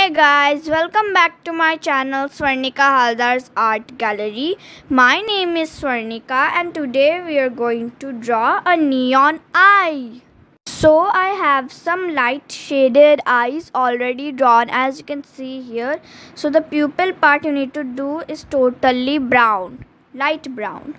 Hey guys, welcome back to my channel Swarnika Halder's Art Gallery. My name is Swarnika and today we are going to draw a neon eye. So I have some light shaded eyes already drawn as you can see here. So the pupil part you need to do is totally brown, light brown.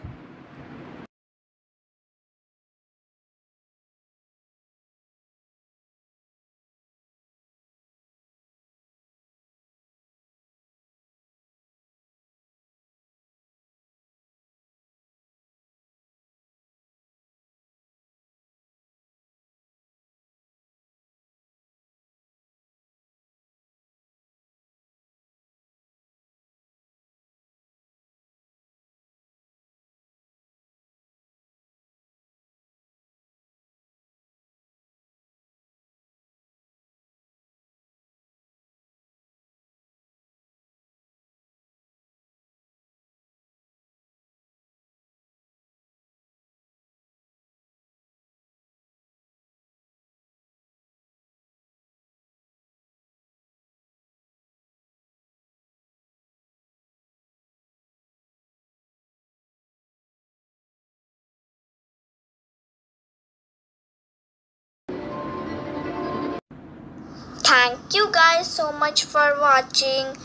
Thank you guys so much for watching.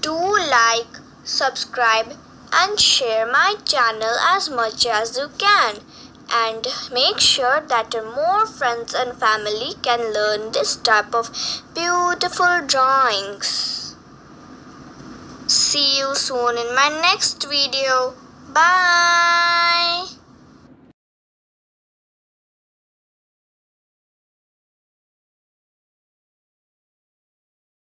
Do like, subscribe and share my channel as much as you can. And make sure that more friends and family can learn this type of beautiful drawings. See you soon in my next video. Bye.